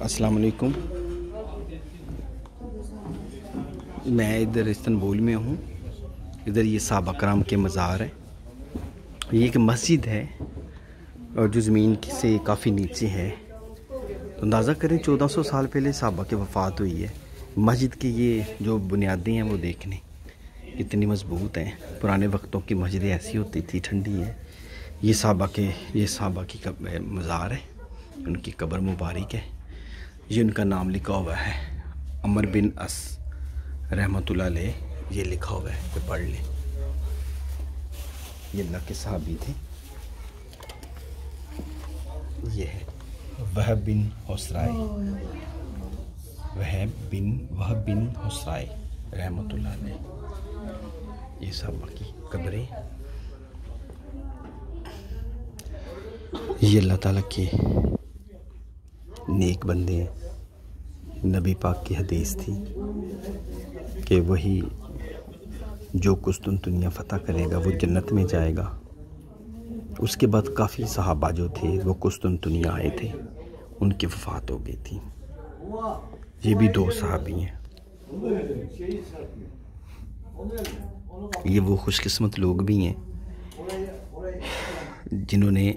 السلام علیکم۔ میں ادھر استنبول میں ہوں۔ ادھر یہ صحابہ کرام کے مزار ہیں۔ یہ ایک مسجد ہے اور جو زمین سے کافی نیچے ہے۔ تو اندازہ کریں چودہ سو سال پہلے صحابہ کی وفات ہوئی ہے۔ مسجد کی یہ جو بنیادیں ہیں وہ دیکھنے کتنی مضبوط ہیں۔ پرانے وقتوں کی مسجدیں ایسی ہوتی تھی، ٹھنڈی ہیں یہ صحابہ کے، یہ صحابہ کی مزار ہے۔ ان کی قبر مبارک ہے۔ یہ ان کا نام لکھا ہوا ہے۔ عمر بن اس رحمۃ اللہ علیہ یہ لکھا ہوا ہے کہ پڑھ لیں۔ یہ اللہ کے صحابی تھے۔ یہ ہے۔ وہ بن حسرائے وہ بن وہ بن حسرائے رحمۃ اللہ علیہ۔ یہ صحابہ کی قبریں۔ یہ اللہ تعالیٰ کی نیک بندے ہیں۔ نبی پاک کی حدیث تھی کہ وہی جو قسطن دنیا فتح کرے گا، وہ جنت میں جائے گا۔ اس کے بعد کافی صحابہ جو تھے، وہ قسطن دنیا آئے تھے۔ ان کی وفات ہو گئی تھی۔ یہ بھی دو صحابی ہیں۔ یہ وہ خوش قسمت لوگ بھی ہیں جنہوں نے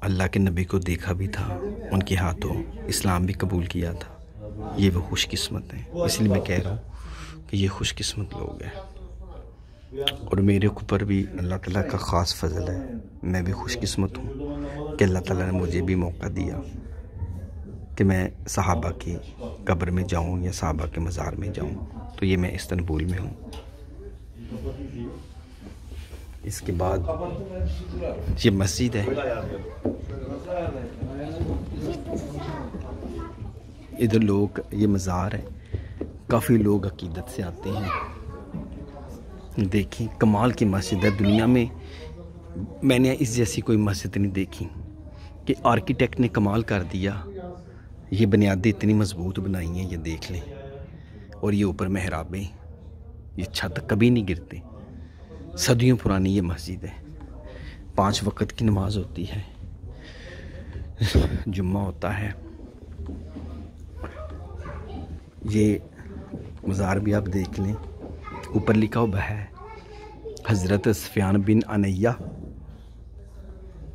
اللہ کے نبی کو دیکھا بھی تھا، ان کے ہاتھوں اسلام بھی قبول کیا تھا۔ یہ وہ خوش قسمت ہیں۔ اس لیے میں کہہ رہا ہوں کہ یہ خوش قسمت لوگ ہیں۔ اور میرے اوپر بھی اللہ تعالیٰ کا خاص فضل ہے۔ میں بھی خوش قسمت ہوں کہ اللہ تعالیٰ نے مجھے بھی موقع دیا کہ میں صحابہ کی قبر میں جاؤں یا صحابہ کے مزار میں جاؤں۔ تو یہ میں استنبول میں ہوں۔ اس کے بعد یہ مسجد ہے۔ ادھر لوگ، یہ مزار ہے۔ کافی لوگ عقیدت سے آتے ہیں۔ دیکھیں، کمال کی مسجد ہے۔ دنیا میں میں نے اس جیسی کوئی مسجد نہیں دیکھی کہ آرکیٹیکٹ نے کمال کر دیا۔ یہ بنیادیں اتنی مضبوط بنائی ہیں، یہ دیکھ لیں۔ اور یہ اوپر محرابیں، یہ چھت کبھی نہیں گرتے۔ صدیوں پرانی یہ مسجد ہے پانچ وقت کی نماز ہوتی ہے۔ جمعہ ہوتا ہے۔ یہ مزار بھی آپ دیکھ لیں۔ اوپر لکھا ہوا ہے، حضرت سفیان بن انیہ۔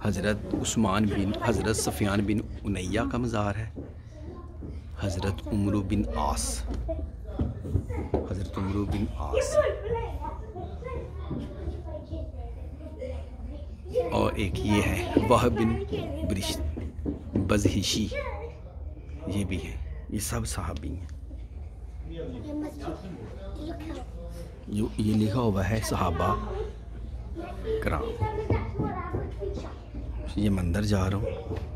حضرت عثمان بن، حضرت سفیان بن انیہ کا مزار ہے۔ حضرت عمرو بن آس حضرت عمرو بن آس اور ایک یہ ہے وہ بن برش بزہشی۔ یہ بھی ہے یہ سب صحابی ہیں۔ یہ لکھا ہوا ہے، صحابہ کرام۔ یہ مندر جا رہا ہوں۔